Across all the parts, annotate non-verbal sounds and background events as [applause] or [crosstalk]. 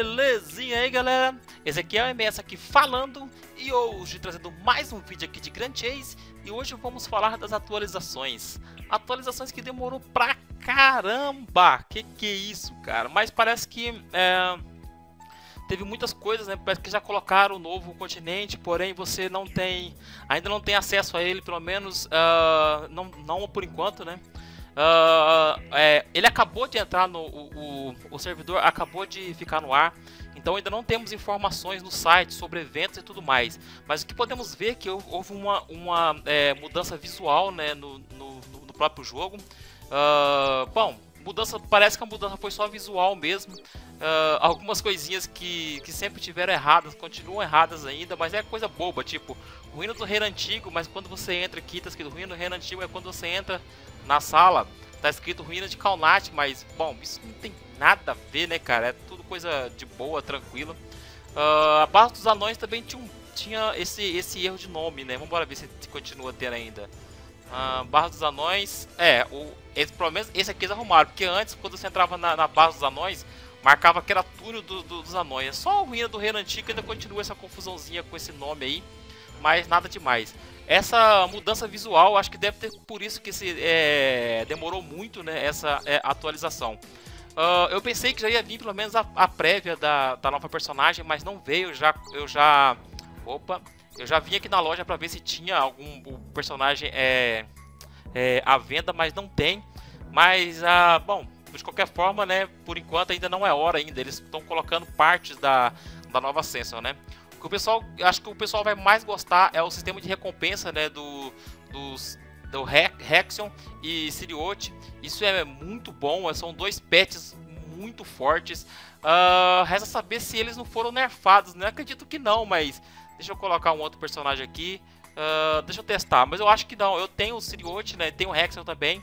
Belezinha aí galera, esse aqui é o MS aqui falando e hoje trazendo mais um vídeo aqui de Grand Chase e hoje vamos falar das atualizações. Atualizações que demorou pra caramba, que que é isso cara, mas parece que é, teve muitas coisas né, parece que já colocaram o novo continente, porém você não tem, ainda não tem acesso a ele pelo menos, uh, não, não por enquanto né Uh, é, ele acabou de entrar no. O, o, o, servidor acabou de ficar no ar. Então ainda não temos informações no site sobre eventos e tudo mais. Mas o que podemos ver é que houve uma, uma é, mudança visual né, no, no, no próprio jogo. Uh, bom, mudança parece que a mudança foi só visual mesmo. Uh, algumas coisinhas que, que sempre tiveram erradas continuam erradas ainda, mas é coisa boba, tipo ruína do reino antigo, mas quando você entra aqui tá escrito ruína do reino antigo é quando você entra na sala, tá escrito ruína de Kalnat, mas bom, isso não tem nada a ver, né, cara? É tudo coisa de boa, tranquila. Uh, a Barra dos Anões também tinha, um, tinha esse, esse erro de nome, né? Vamos ver se continua tendo ainda. Uh, Barra dos Anões, é, o, esse, pelo menos esse aqui eles arrumaram, porque antes, quando você entrava na, na Barra dos Anões, marcava que era túnel do, do, dos anões. É só a ruína do reino antigo ainda continua essa confusãozinha com esse nome aí, mas nada demais. Essa mudança visual, acho que deve ter por isso que se, é, demorou muito né, essa é, atualização. Uh, eu pensei que já ia vir pelo menos a, a prévia da, da nova personagem, mas não veio. Já, eu já. Opa! Eu já vim aqui na loja para ver se tinha algum personagem é, é, à venda, mas não tem. Mas, uh, bom, de qualquer forma, né? Por enquanto ainda não é hora ainda. Eles estão colocando partes da, da nova Sensor, né? que o pessoal, acho que o pessoal vai mais gostar é o sistema de recompensa, né, do dos do Rexion e Siriote. Isso é muito bom, são dois pets muito fortes. Uh, resta saber se eles não foram nerfados, né? Acredito que não, mas deixa eu colocar um outro personagem aqui. Uh, deixa eu testar, mas eu acho que não. Eu tenho o Siriote, né? Tenho o Rexion também.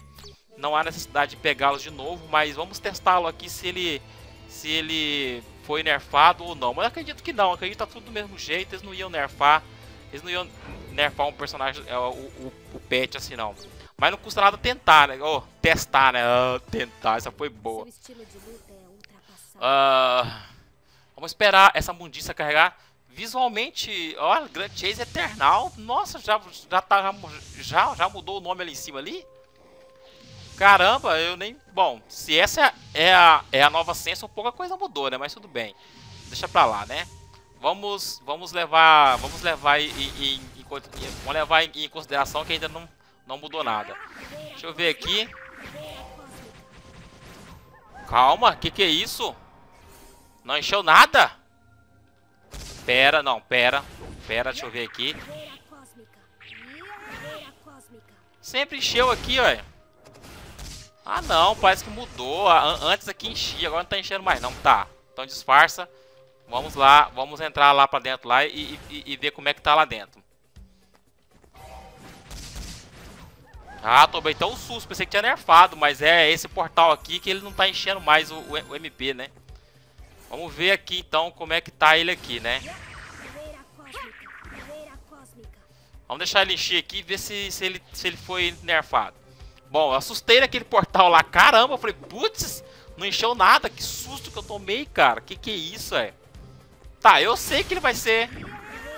Não há necessidade de pegá-los de novo, mas vamos testá-lo aqui se ele se ele foi nerfado ou não. Mas acredito que não, acredito que tá tudo do mesmo jeito, eles não iam nerfar, eles não iam nerfar um personagem, é, o, o, o pet assim não. Mas não custa nada tentar, né? Oh, testar, né? Oh, tentar, essa foi boa. Uh, vamos esperar essa mundiça carregar. Visualmente, olha, Grand Chase Eternal. Nossa, já, já, tá, já, já mudou o nome ali em cima ali? Caramba, eu nem... Bom, se essa é a, é a nova Sensor, pouca coisa mudou, né? Mas tudo bem. Deixa pra lá, né? Vamos, vamos levar, vamos levar em, em, em, vamos levar em, em, consideração que ainda não, não mudou nada. Deixa eu ver aqui. Calma, que que é isso? Não encheu nada? Pera, não, pera. Pera, deixa eu ver aqui. Sempre encheu aqui, olha. Ah não, parece que mudou. Antes aqui enchia, agora não tá enchendo mais não. Tá, então disfarça. Vamos lá, vamos entrar lá pra dentro lá e, e, e ver como é que tá lá dentro. Ah, tomei tão susto, pensei que tinha nerfado, mas é esse portal aqui que ele não tá enchendo mais o, o, o MP, né? Vamos ver aqui então como é que tá ele aqui, né? Vamos deixar ele encher aqui e ver se, se, ele, se ele foi nerfado. Bom, eu assustei naquele portal lá. Caramba, eu falei, putz, não encheu nada. Que susto que eu tomei, cara. Que que é isso, é? Tá, eu sei que ele vai ser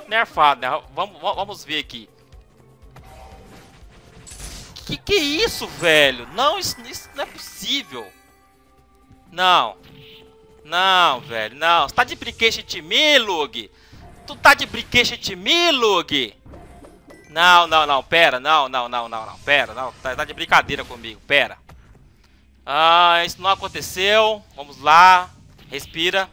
nerfado, né? Vamos, vamos ver aqui. Que que é isso, velho? Não, isso, isso não é possível. Não. Não, velho, não. Você tá de brinquedo de mim, Lug? Tu tá de brinquedo de mim, Lug? Não, não, não, pera, não, não, não, não, não, pera, não, tá, tá de brincadeira comigo, pera. Ah, isso não aconteceu, vamos lá, respira.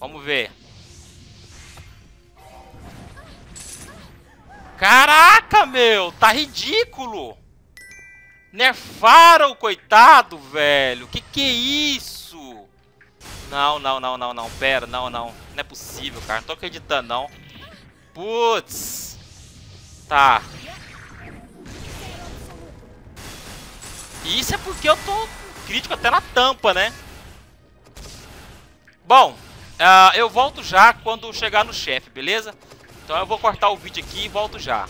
Vamos ver. Caraca, meu, tá ridículo. Nerfaram o coitado, velho. Que que é isso? Não, não, não, não, não. Pera, não, não. Não é possível, cara. Não tô acreditando, não. Putz. Tá. Isso é porque eu tô crítico até na tampa, né? Bom, uh, eu volto já quando chegar no chefe, beleza? Então eu vou cortar o vídeo aqui e volto já.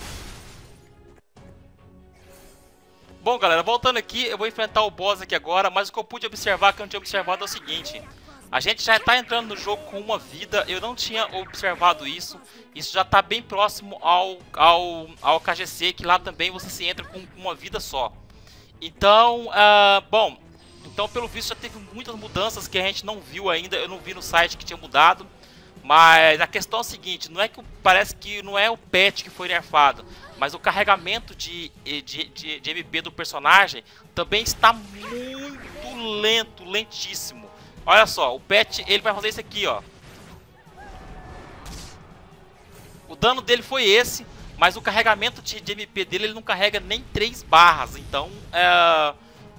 Bom, galera, voltando aqui, eu vou enfrentar o boss aqui agora, mas o que eu pude observar que eu não tinha observado é o seguinte. A gente já está entrando no jogo com uma vida, eu não tinha observado isso. Isso já está bem próximo ao, ao, ao KGC, que lá também você se entra com uma vida só. Então, uh, bom, então pelo visto já teve muitas mudanças que a gente não viu ainda, eu não vi no site que tinha mudado. Mas a questão é a seguinte, não é que parece que não é o pet que foi nerfado, mas o carregamento de, de, de, de MP do personagem também está muito lento, lentíssimo. Olha só, o pet ele vai fazer isso aqui, ó. O dano dele foi esse, mas o carregamento de, de MP dele ele não carrega nem 3 barras. Então, é...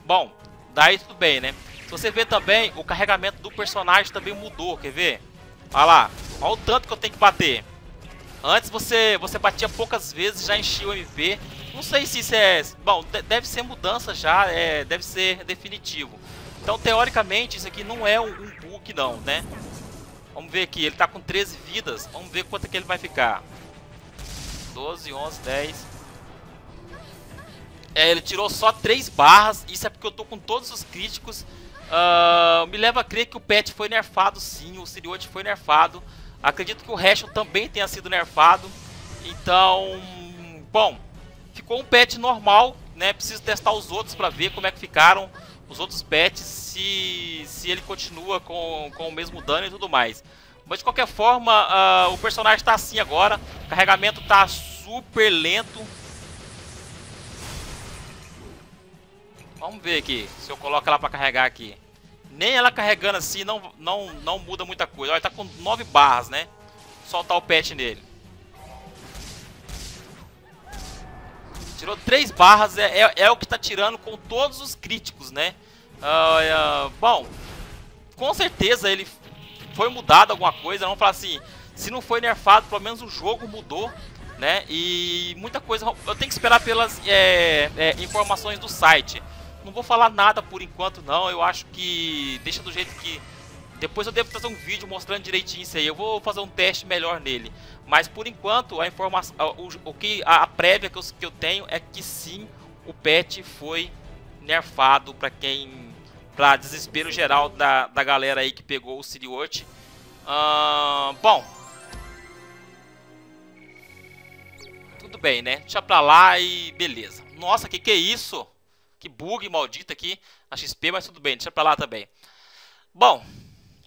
Bom, daí tudo bem, né? Se você ver também, o carregamento do personagem também mudou, quer ver? Olha lá, olha o tanto que eu tenho que bater. Antes você, você batia poucas vezes, já enchia o MP. Não sei se isso é... Bom, deve ser mudança já, é, deve ser definitivo. Então, teoricamente, isso aqui não é um, um bug não, né? Vamos ver aqui, ele tá com 13 vidas. Vamos ver quanto é que ele vai ficar. 12, 11, 10... É, ele tirou só 3 barras. Isso é porque eu tô com todos os críticos. Uh, me leva a crer que o pet foi nerfado sim. O Siriot foi nerfado. Acredito que o Rashon também tenha sido nerfado. Então, bom, ficou um pet normal, né? Preciso testar os outros para ver como é que ficaram os outros pets, se, se ele continua com, com o mesmo dano e tudo mais. Mas de qualquer forma, uh, o personagem está assim agora. O carregamento está super lento. Vamos ver aqui, se eu coloco ela para carregar aqui. Nem ela carregando assim não, não, não muda muita coisa. Olha, tá com 9 barras, né? Soltar o pet nele. Tirou 3 barras, é, é, é, o que tá tirando com todos os críticos, né? Uh, uh, bom, com certeza ele foi mudado alguma coisa. Vamos falar assim, se não foi nerfado, pelo menos o jogo mudou, né? E muita coisa, eu tenho que esperar pelas é, é, informações do site. Não vou falar nada por enquanto não, eu acho que deixa do jeito que... Depois eu devo fazer um vídeo mostrando direitinho isso aí, eu vou fazer um teste melhor nele. Mas por enquanto a informação, o, que a, prévia que eu, que eu tenho é que sim, o patch foi nerfado para quem para desespero geral da, da galera aí que pegou o Watch. Uh, bom, tudo bem, né? Deixa pra lá e beleza. Nossa, que que é isso? Que bug maldito aqui na XP, mas tudo bem, deixa pra lá também. Bom,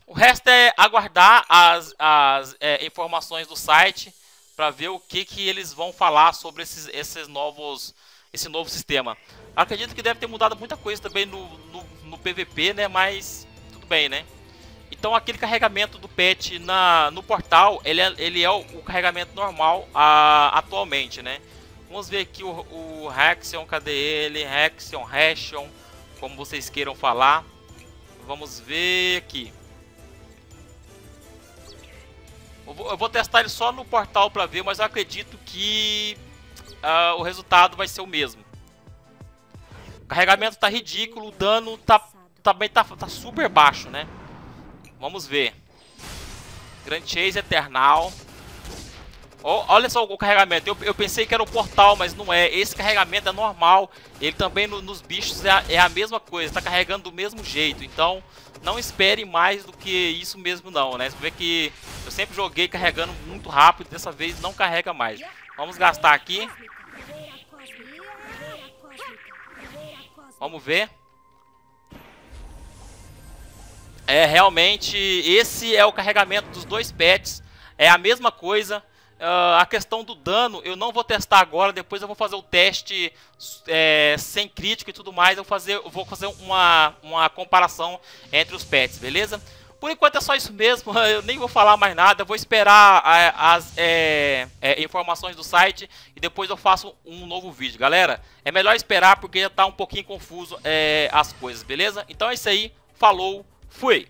o resto é aguardar as, as é, informações do site para ver o que, que eles vão falar sobre esses, esses novos, esse novo sistema. Acredito que deve ter mudado muita coisa também no, no, no PVP, né? Mas tudo bem, né? Então aquele carregamento do patch na, no portal, ele é, ele é o, o carregamento normal a, atualmente, né? Vamos ver aqui o, o Hexion, cadê ele? Hexion, Hashon, como vocês queiram falar. Vamos ver aqui. Eu vou, eu vou testar ele só no portal para ver, mas eu acredito que uh, o resultado vai ser o mesmo. O carregamento tá ridículo, o dano tá, também tá, tá super baixo, né? Vamos ver. Grand Chase Eternal. Olha só o carregamento. Eu, eu, pensei que era o portal, mas não é. Esse carregamento é normal. Ele também no, nos bichos é a, é a, mesma coisa. Está carregando do mesmo jeito. Então, não espere mais do que isso mesmo não, né? Você vê que eu sempre joguei carregando muito rápido. Dessa vez não carrega mais. Vamos gastar aqui. Vamos ver. É, realmente, esse é o carregamento dos dois pets. É a mesma coisa. Uh, a questão do dano eu não vou testar agora, depois eu vou fazer o teste é, sem crítico e tudo mais. Eu, fazer, eu vou fazer uma, uma comparação entre os pets, beleza? Por enquanto é só isso mesmo, [laughs] eu nem vou falar mais nada, eu vou esperar a, as é, é, informações do site e depois eu faço um novo vídeo. Galera, é melhor esperar porque já está um pouquinho confuso é, as coisas, beleza? Então é isso aí, falou, fui!